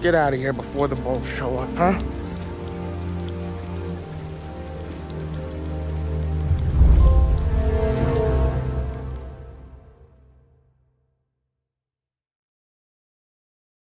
get out of here before the bulls show up, huh?